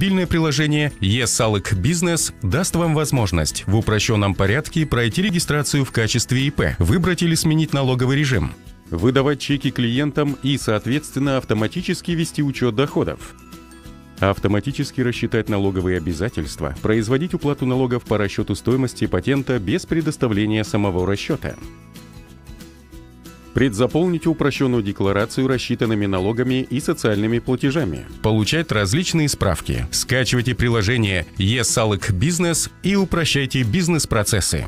Мобильное приложение eSalek Business даст вам возможность в упрощенном порядке пройти регистрацию в качестве ИП, выбрать или сменить налоговый режим, выдавать чеки клиентам и, соответственно, автоматически вести учет доходов, автоматически рассчитать налоговые обязательства, производить уплату налогов по расчету стоимости патента без предоставления самого расчета, предзаполнить упрощенную декларацию рассчитанными налогами и социальными платежами, получать различные справки. Скачивайте приложение eSalek Business и упрощайте бизнес-процессы.